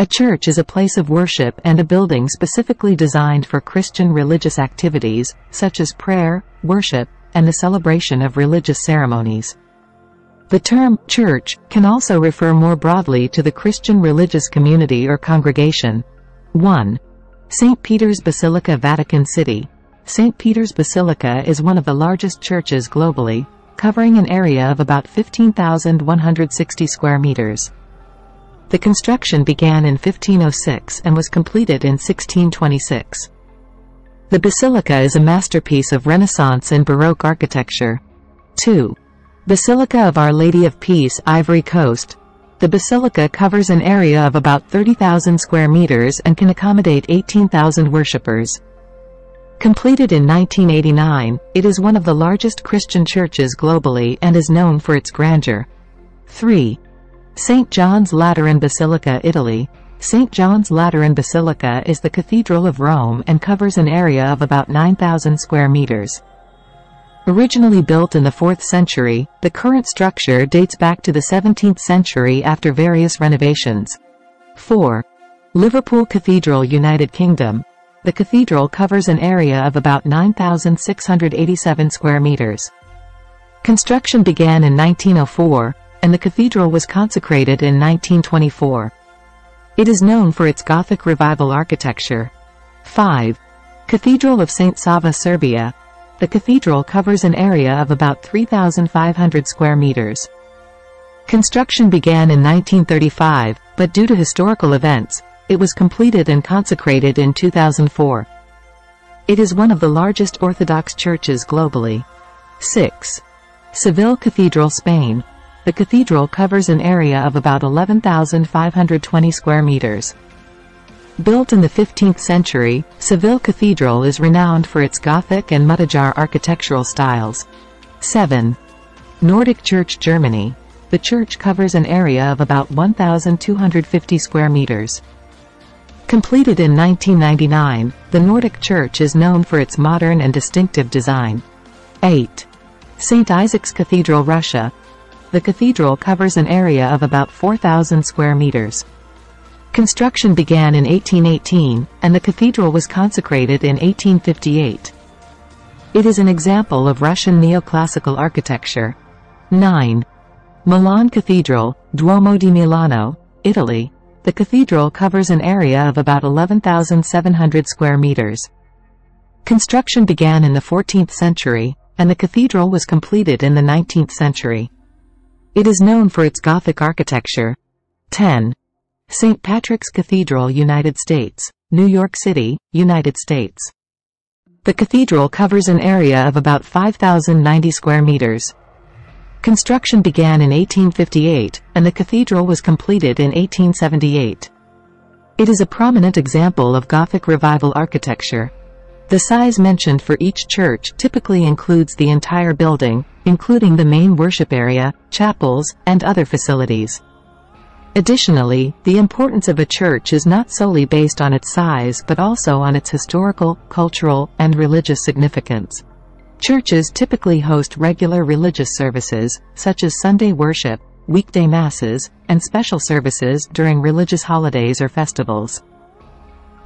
A church is a place of worship and a building specifically designed for Christian religious activities, such as prayer, worship, and the celebration of religious ceremonies. The term church can also refer more broadly to the Christian religious community or congregation. 1. St. Peter's Basilica Vatican City. St. Peter's Basilica is one of the largest churches globally, covering an area of about 15,160 square meters. The construction began in 1506 and was completed in 1626. The basilica is a masterpiece of Renaissance and Baroque architecture. 2. Basilica of Our Lady of Peace, Ivory Coast. The basilica covers an area of about 30,000 square meters and can accommodate 18,000 worshippers. Completed in 1989, it is one of the largest Christian churches globally and is known for its grandeur. 3. St. John's Lateran Basilica, Italy. St. John's Lateran Basilica is the Cathedral of Rome and covers an area of about 9,000 square meters. Originally built in the 4th century, the current structure dates back to the 17th century after various renovations. 4. Liverpool Cathedral United Kingdom. The cathedral covers an area of about 9,687 square meters. Construction began in 1904, and the cathedral was consecrated in 1924. It is known for its Gothic Revival architecture. 5. Cathedral of St. Sava Serbia. The cathedral covers an area of about 3,500 square meters. Construction began in 1935, but due to historical events, it was completed and consecrated in 2004. It is one of the largest Orthodox churches globally. 6. Seville Cathedral, Spain. The cathedral covers an area of about 11,520 square meters. Built in the 15th century, Seville Cathedral is renowned for its Gothic and Mudejar architectural styles. 7. Nordic Church Germany. The church covers an area of about 1,250 square meters. Completed in 1999, the Nordic Church is known for its modern and distinctive design. 8. St. Isaac's Cathedral Russia, the cathedral covers an area of about 4,000 square meters. Construction began in 1818, and the cathedral was consecrated in 1858. It is an example of Russian neoclassical architecture. 9. Milan Cathedral, Duomo di Milano, Italy. The cathedral covers an area of about 11,700 square meters. Construction began in the 14th century, and the cathedral was completed in the 19th century. It is known for its Gothic architecture. 10. St. Patrick's Cathedral United States, New York City, United States. The cathedral covers an area of about 5,090 square meters. Construction began in 1858, and the cathedral was completed in 1878. It is a prominent example of Gothic Revival architecture. The size mentioned for each church typically includes the entire building, including the main worship area, chapels, and other facilities. Additionally, the importance of a church is not solely based on its size but also on its historical, cultural, and religious significance. Churches typically host regular religious services, such as Sunday worship, weekday masses, and special services during religious holidays or festivals.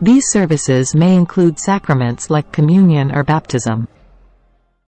These services may include sacraments like communion or baptism.